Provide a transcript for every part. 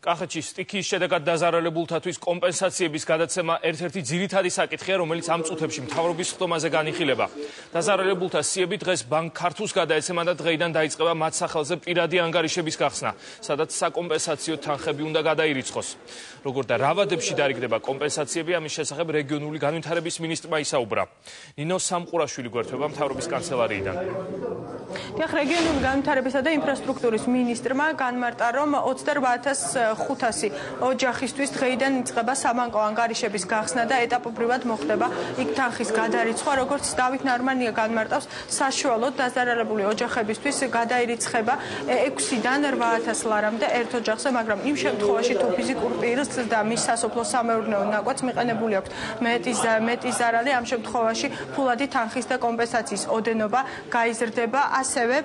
კახეთში სტიქიის შედეგად დაზარალებულთათვის კომპენსაციების გადაცემა ერთ-ერთი ძირითადი საკითხია, რომელიც ამ წუთებში მთავრობის ხდომაზე განიხილება. დაზარალებულთა სიები დღეს ბანკ ქართულს გადაეცემა და დღეიდან დაიწყება მათ სახელზე პირადი ანგარიშების გახსნა, სადაც საკომპენსაციო თანხები უნდა გადაირიცხოს. როგორ და რა ვადებში დარიგდება კომპენსაციები, ამის შესახებ რეგიონული განვითარების მინისტრმა ისაუბრა. ნინო სამყურაშვილი გვერდება მთავრობის კანცელარიიდან. დიახ, რეგიონული განვითარებისა და ინფრასტრუქტურის მინისტრმა განმარტა, რომ 28000 500 ოჯახისთვის დღეიდან იწყება საბანკო ანგარიშების გახსნა და ეტაპობრივად მოხდება იქ თანხის გადარიცხვა, როგორც დავით ნარმანია განმარტავს, საშუალოდ დაზარალებული ოჯახებისთვის გადაირიცხება 6-დან 8000 ლარამდე ერთ ოჯახზე, მაგრამ იმ შემთხვევაში თუ ფიზიკურ პირს და მის სასოფლო სამეურნეო ნაკვეთს მიყენებული აქვს მეტი მეტი ზარალი, ამ შემთხვევაში ფულადი თანხის და კომპენსაციის ოდენობა გაიზრდება, ასევე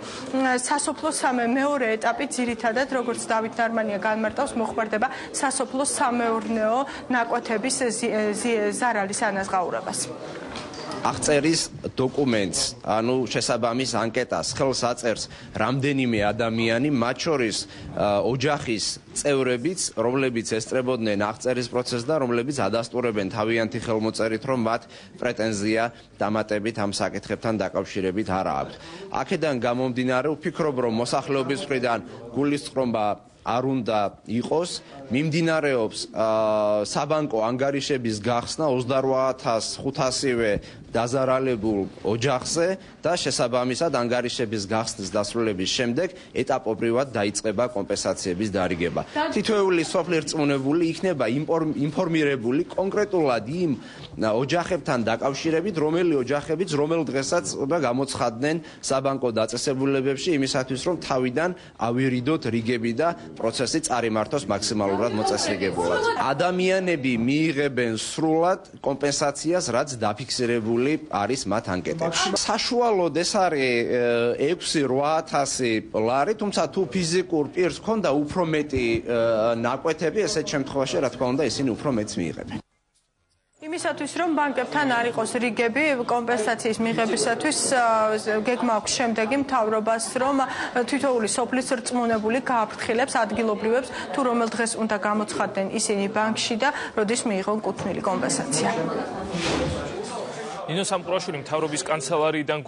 სასოფლო სამე მეორე ეტაპი ძირითადად როგორც დავით ნარმანია განმარტავს მოხმარდება სასოფლო სამეურნეო ნაკვეთების ზარალის ანაზღაურებას. აღწერის დოკუმენტს, ანუ შესაბამის ანკეტას ხელს აწერს რამდენიმე ადამიანი, მათ შორის ოჯახის წევრებიც, რომლებიც ესწრებოდნენ აღწერის პროცესს და რომლებიც ადასტურებენ თავიანთი ხელმოწერით, რომ მათ პრეტენზია დამატებით ამ საკითხებთან დაკავშირებით არ აქვს. აქედან გამომდინარე, ვფიქრობ, რომ მოსახლეობის მხრიდან გულისწყრომba არ უნდა იყოს მიმდინარეობს საბანკო ანგარიშების გახსნა 28500-ვე დაზარალებულ ოჯახზე და შესაბამისად ანგარიშების გახსნის დასრულების შემდეგ ეტაპობრივად დაიწყება კომპენსაციების დარიგება. თითოეული სოფლის რწმუნებული იქნება ინფორმირებული კონკრეტულად იმ ოჯახებთან დაკავშირებით, რომელი ოჯახებიც რომელ დღესაც და გამოცხადდნენ საბანკო დაწესებულებებში იმისათვის, რომ თავიდან ავირიდოთ რიგები და პროცესი წარიმართოს მაქსიმალურად მოწესრიგებულად. ადამიანები მიიღებენ სრულად კომპენსაციას, რაც დაფიქსირებული არის მათ ანკეტებში. საშუალოდ ეს არის 6-8000 ლარი, თუმცა თუ ფიზიკურ პირს ქონდა უფრო მეტი ნაკვეთები, ესეთ შემთხვევაში რა თქმა უნდა ისინი უფრო მეც მიიღებენ. იმისათვის რომ ბანკებთან არ იყოს რიგები კომპენსაციის მიღებისათვის გეგმა აქვს შემდეგი მთავრობას რომ თითოეული სოფლის რწმუნებული გააფრთხილებს ადგილობრივებს თუ რომელ დღეს უნდა გამოცხადდნენ ისინი ბანკში და როდის მიიღონ კუთვნილი კომპენსაცია. ნინო სამყურაშვილი მთავრობის კანცელარიიდან